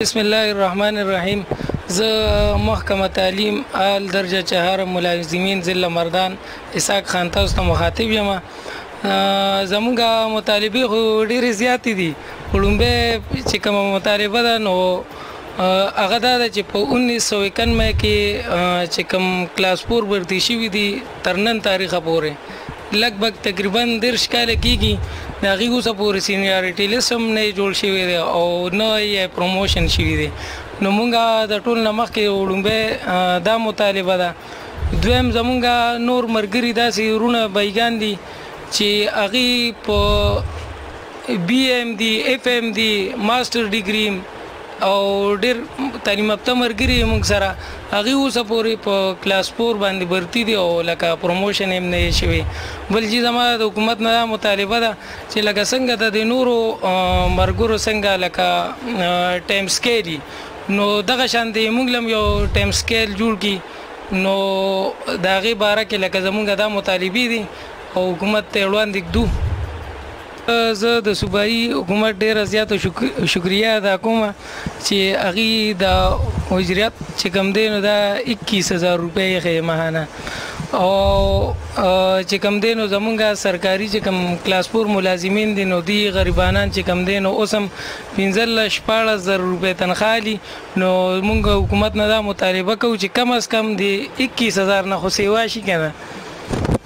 بسم الله الرحمن الرحیم زه محکمه تعلیم آل درجه چهار ملازمین ضلع مردان اساق خان تاسو ته مخاطب یم زمونږه مطالبه خو ډیره زیات دي وړومبه چې کوم مطالبه ده نو هغه دا چې په 1991 کې چې کوم کلاس 4 برتي شوی دي تر نن تاریخه پورې لګ بګ تقریبا درش کاله کیږي د هغې اوسه پورې سینیارټي لیست هم نه جوړ شوی دی او نه یې پروموشن شوی دی نو مونږه د ټول نه مخکې وړومبه دا مطالبه ده دویم زمونږه نور مرګري داسې رونه بایګان دي چې هغه په بي ایم دي اف ایم دي ماستر ډیګري او ډیر تعلیم یافته مرګري موږ سره هغه اوسه پورې په کلاس 4 باندې برتی دي او لکه پروموشن هم نه شوي بل چې زموږ د حکومت نه مطالبه ده چې لکه څنګه د نورو مرګرو څنګه لکه ټایم سکیلی نو دغه شان دی موږ لم یو ټایم سکیل جوړ کی نو دا غي باره کې لکه زمونږ دا مطالبه دي او حکومت ته وړاندې کړو زه د صوبايي حکومت ډیره زیاته شکریه ادا کوم چې هغه د اجرت چې کم دی نو دا 21000 روپۍ یې ماهانه او چې کم دی نو زمونږه سرکاري چې کم کلاس 4 ملازمین دي نو دی غریبانان چې کم دی نو اوسم 15 14000 روپۍ تنخواه لي نو مونږ حکومت نه دا مطالبه کوو چې کم از کم دی 21000 نه خو سیوا شي کنه